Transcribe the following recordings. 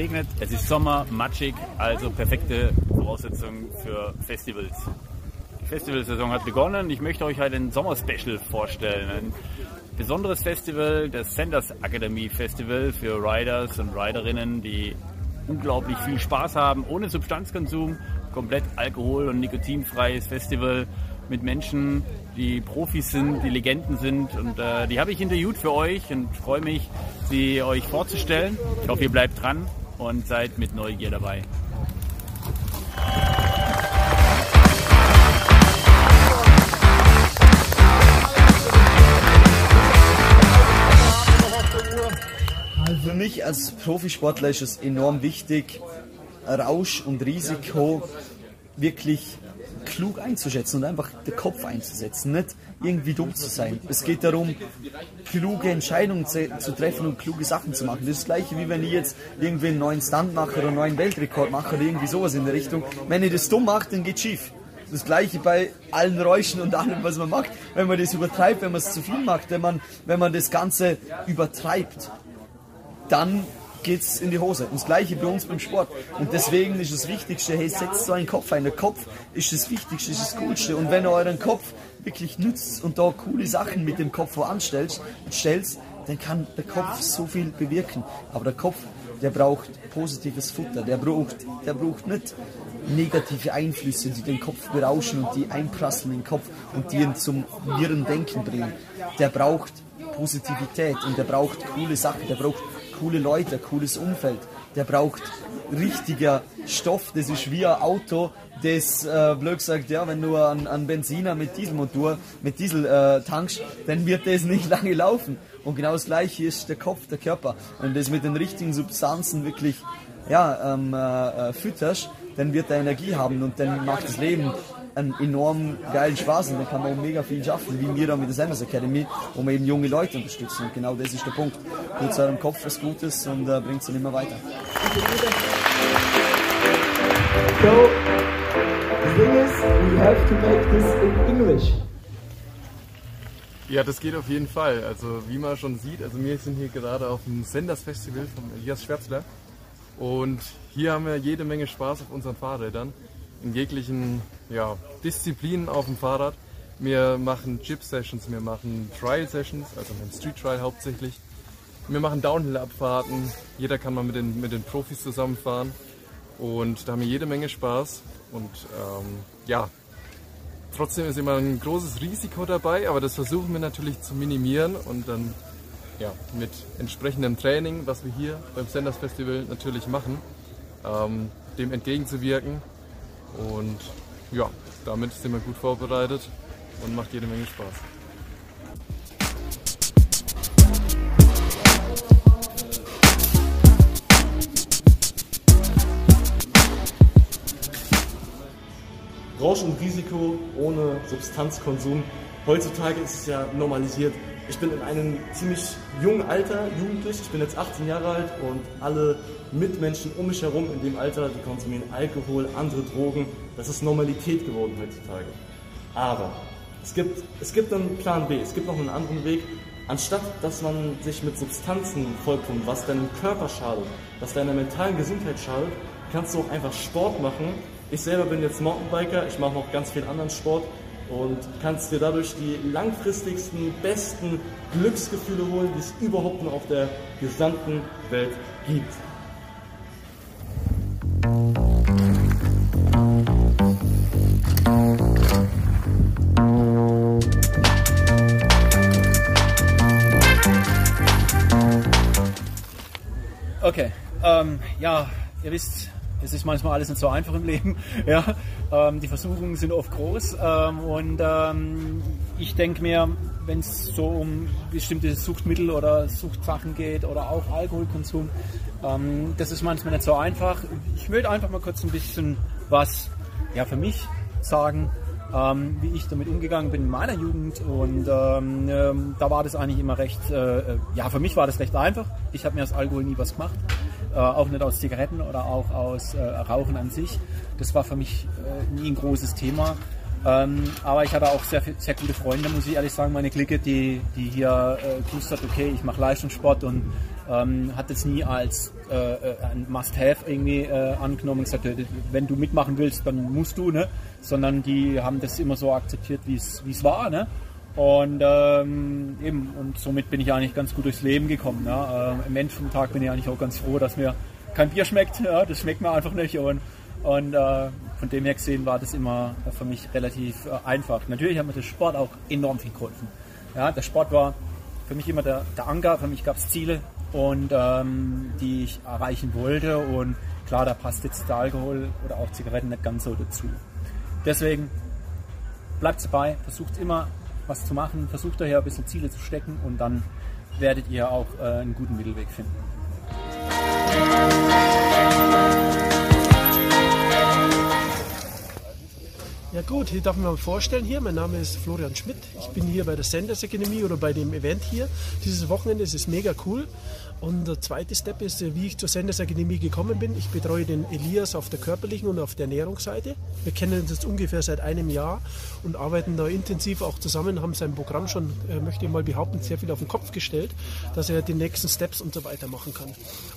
regnet, es ist Sommer, matschig, also perfekte Voraussetzung für Festivals. Die Festivalsaison hat begonnen. Ich möchte euch heute ein Sommerspecial vorstellen. Ein besonderes Festival, das Senders Academy Festival für Riders und Riderinnen, die unglaublich viel Spaß haben, ohne Substanzkonsum, komplett alkohol- und nikotinfreies Festival mit Menschen, die Profis sind, die Legenden sind. Und äh, die habe ich interviewt für euch und freue mich, sie euch vorzustellen. Ich hoffe, ihr bleibt dran und seid mit Neugier dabei. Also für mich als Profisportler ist es enorm wichtig, Rausch und Risiko wirklich klug einzuschätzen und einfach den Kopf einzusetzen, nicht irgendwie dumm zu sein. Es geht darum, kluge Entscheidungen zu, zu treffen und kluge Sachen zu machen. Das ist das gleiche, wie wenn ich jetzt irgendwie einen neuen Stunt mache oder einen neuen Weltrekord mache oder irgendwie sowas in der Richtung. Wenn ich das dumm mache, dann geht schief. Das gleiche bei allen Räuschen und allem, was man macht. Wenn man das übertreibt, wenn man es zu viel macht, wenn man, wenn man das Ganze übertreibt, dann geht's in die Hose. Und das gleiche bei uns beim Sport. Und deswegen ist das Wichtigste, hey, setzt so einen Kopf ein. Der Kopf ist das Wichtigste, ist das Coolste. Und wenn ihr euren Kopf wirklich nützt und da coole Sachen mit dem Kopf voranstellst, stellst, dann kann der Kopf so viel bewirken. Aber der Kopf, der braucht positives Futter. Der braucht, der braucht nicht negative Einflüsse, die den Kopf berauschen und die einprasseln in den Kopf und die ihn zum wirren Denken bringen. Der braucht Positivität und der braucht coole Sachen, der braucht coole Leute, ein cooles Umfeld. Der braucht richtiger Stoff. Das ist wie ein Auto, das äh, blöd gesagt, ja, wenn du einen, einen Benziner mit Dieselmotor, mit Diesel äh, tankst, dann wird das nicht lange laufen. Und genau das gleiche ist der Kopf, der Körper. Wenn du das mit den richtigen Substanzen wirklich ja, ähm, äh, äh fütterst, dann wird er Energie haben und dann macht das Leben einen enorm geilen Spaß und dann kann man auch mega viel schaffen, wie wir da mit der Sanders Academy, wo wir eben junge Leute unterstützen. Und genau das ist der Punkt. Tut eurem Kopf was Gutes und äh, bringt es dann immer weiter. So, the thing is, we have to make this in English. Ja, das geht auf jeden Fall. Also wie man schon sieht, also wir sind hier gerade auf dem Senders Festival von Elias Schwärzler und hier haben wir jede Menge Spaß auf unseren Fahrrädern in jeglichen ja, Disziplinen auf dem Fahrrad. Wir machen Chip-Sessions, wir machen Trial-Sessions, also einen Street-Trial hauptsächlich. Wir machen Downhill-Abfahrten, jeder kann mal mit den, mit den Profis zusammenfahren und da haben wir jede Menge Spaß und ähm, ja, trotzdem ist immer ein großes Risiko dabei, aber das versuchen wir natürlich zu minimieren und dann ja, mit entsprechendem Training, was wir hier beim Senders Festival natürlich machen, ähm, dem entgegenzuwirken und ja, damit sind wir gut vorbereitet und macht jede Menge Spaß. Rausch und Risiko ohne Substanzkonsum. Heutzutage ist es ja normalisiert. Ich bin in einem ziemlich jungen Alter, jugendlich, ich bin jetzt 18 Jahre alt und alle Mitmenschen um mich herum in dem Alter, die konsumieren Alkohol, andere Drogen. Das ist Normalität geworden heutzutage. Aber es gibt, es gibt einen Plan B, es gibt noch einen anderen Weg. Anstatt dass man sich mit Substanzen vollpumpt, was deinem Körper schadet, was deiner mentalen Gesundheit schadet, kannst du auch einfach Sport machen. Ich selber bin jetzt Mountainbiker, ich mache noch ganz viel anderen Sport und kannst dir dadurch die langfristigsten, besten Glücksgefühle holen, die es überhaupt nur auf der gesamten Welt gibt. Okay, ähm, ja, ihr wisst, es ist manchmal alles nicht so einfach im Leben. Ja, ähm, die Versuchungen sind oft groß ähm, und ähm, ich denke mir, wenn es so um bestimmte Suchtmittel oder Suchtsachen geht oder auch Alkoholkonsum, ähm, das ist manchmal nicht so einfach. Ich möchte einfach mal kurz ein bisschen was ja, für mich sagen, ähm, wie ich damit umgegangen bin in meiner Jugend. Und ähm, da war das eigentlich immer recht, äh, äh, ja, für mich war das recht einfach. Ich habe mir aus Alkohol nie was gemacht. Äh, auch nicht aus Zigaretten oder auch aus äh, Rauchen an sich. Das war für mich äh, nie ein großes Thema. Ähm, aber ich hatte auch sehr, sehr gute Freunde, muss ich ehrlich sagen, meine Clique, die, die hier äh, gewusst hat, okay, ich mache Leistungssport und Ähm, hat es nie als äh, äh, ein Must-Have irgendwie äh, angenommen und gesagt, wenn du mitmachen willst, dann musst du, ne? sondern die haben das immer so akzeptiert, wie es war. Ne? Und ähm, eben, und somit bin ich eigentlich ganz gut durchs Leben gekommen. Ja? Ähm, Im Ende vom Tag bin ich eigentlich auch ganz froh, dass mir kein Bier schmeckt. Ja? Das schmeckt mir einfach nicht. Und, und äh, von dem her gesehen war das immer für mich relativ äh, einfach. Natürlich hat mir der Sport auch enorm viel geholfen. Ja, der Sport war für mich immer der, der Anker, für mich gab es Ziele und ähm, die ich erreichen wollte. Und klar, da passt jetzt der Alkohol oder auch Zigaretten nicht ganz so dazu. Deswegen bleibt dabei, versucht immer was zu machen, versucht daher ein bisschen Ziele zu stecken und dann werdet ihr auch äh, einen guten Mittelweg finden. Ja gut, hier darf ich mal vorstellen hier. Mein Name ist Florian Schmidt. Ich bin hier bei der Senders Akademie oder bei dem Event hier. Dieses Wochenende es ist mega cool. Und der zweite Step ist, wie ich zur Sendersakademie gekommen bin. Ich betreue den Elias auf der körperlichen und auf der Ernährungsseite. Wir kennen uns jetzt ungefähr seit einem Jahr und arbeiten da intensiv auch zusammen, haben sein Programm schon, äh, möchte ich mal behaupten, sehr viel auf den Kopf gestellt, dass er die nächsten Steps und so weiter machen kann.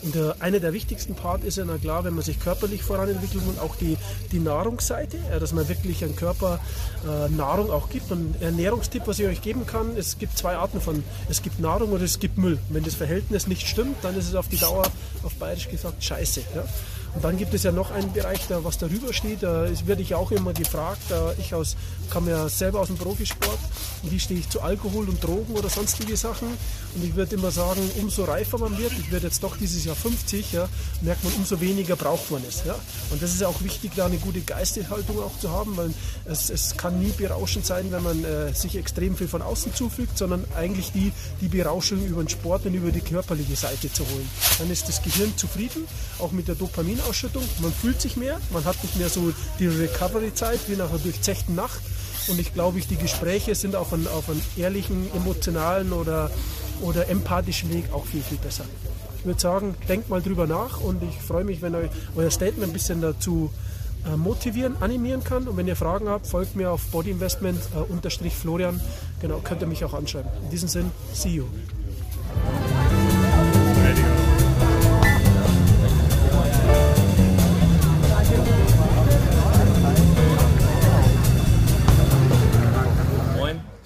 Und äh, einer der wichtigsten Part ist ja na klar, wenn man sich körperlich voranentwickelt und auch die, die Nahrungsseite, dass man wirklich einen Körper äh, Nahrung auch gibt. Und Ernährungstipp, was ich euch geben kann, es gibt zwei Arten von, es gibt Nahrung oder es gibt Müll. Wenn das Verhältnis nicht stimmt, dann ist es auf die Dauer, auf bayerisch gesagt, scheiße. Ja? Und dann gibt es ja noch einen Bereich, da, was darüber steht. Da werde ich auch immer gefragt. Ich aus, komme ja selber aus dem Profisport. Wie stehe ich zu Alkohol und Drogen oder sonstige Sachen? Und ich würde immer sagen, umso reifer man wird, ich werde jetzt doch dieses Jahr 50, ja, merkt man, umso weniger braucht man es. Ja? Und das ist auch wichtig, da eine gute Geisteshaltung auch zu haben, weil es, es kann nie berauschend sein, wenn man äh, sich extrem viel von außen zufügt, sondern eigentlich die, die Berauschung über den Sport und über die körperliche Seite zu holen. Dann ist das Gehirn zufrieden, auch mit der Dopaminausschüttung. Man fühlt sich mehr, man hat nicht mehr so die Recovery-Zeit wie nach einer durchzechten Nacht. Und ich glaube, die Gespräche sind auf einem, auf ehrlichen, emotionalen oder oder empathischen Weg auch viel, viel besser. Ich würde sagen, denkt mal drüber nach und ich freue mich, wenn euch euer Statement ein bisschen dazu äh, motivieren, animieren kann. Und wenn ihr Fragen habt, folgt mir auf bodyinvestment-florian. Genau, könnt ihr mich auch anschreiben. In diesem Sinn, see you.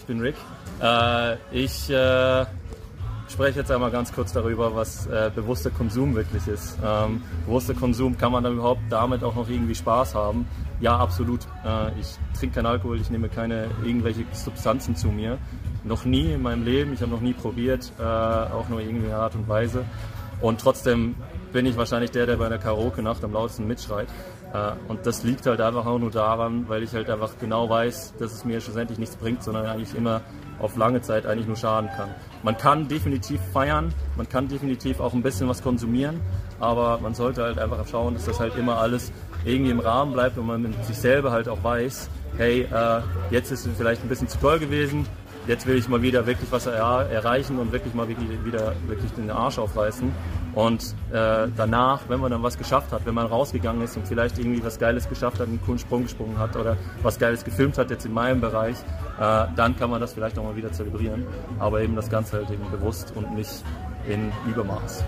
Bin Rick. Äh, ich äh, spreche jetzt einmal ganz kurz darüber, was äh, bewusster Konsum wirklich ist. Ähm, bewusster Konsum, kann man dann überhaupt damit auch noch irgendwie Spaß haben? Ja, absolut. Äh, ich trinke keinen Alkohol, ich nehme keine irgendwelche Substanzen zu mir. Noch nie in meinem Leben, ich habe noch nie probiert, äh, auch nur irgendwie Art und Weise. Und trotzdem bin ich wahrscheinlich der, der bei einer Karaoke-Nacht am lautesten mitschreit. Äh, und das liegt halt einfach auch nur daran, weil ich halt einfach genau weiß, dass es mir schlussendlich nichts bringt, sondern eigentlich immer auf lange Zeit eigentlich nur schaden kann. Man kann definitiv feiern, man kann definitiv auch ein bisschen was konsumieren, aber man sollte halt einfach schauen, dass das halt immer alles irgendwie im Rahmen bleibt und man mit sich selber halt auch weiß, hey, äh, jetzt ist es vielleicht ein bisschen zu toll gewesen, jetzt will ich mal wieder wirklich was er erreichen und wirklich mal wieder, wieder wirklich den Arsch aufreißen. Und äh, danach, wenn man dann was geschafft hat, wenn man rausgegangen ist und vielleicht irgendwie was Geiles geschafft hat, einen coolen Sprung gesprungen hat oder was Geiles gefilmt hat, jetzt in meinem Bereich, äh, dann kann man das vielleicht auch mal wieder zelebrieren. Aber eben das Ganze halt eben bewusst und nicht in Übermaß.